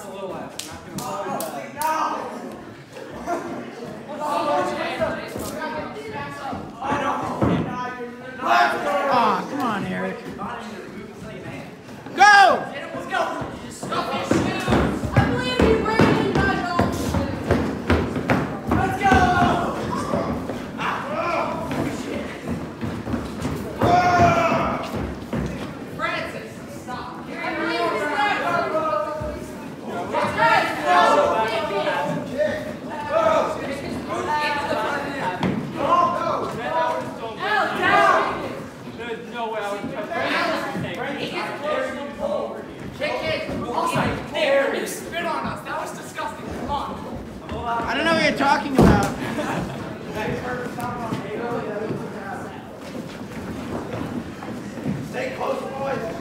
That's a little. I'm not to oh, ah, come on, Eric. Go! Let's go! no way I would touch that. Forward. Kick it. There. Spit on us. That was disgusting. Come on. I don't know what you're talking about. Stay close, boys.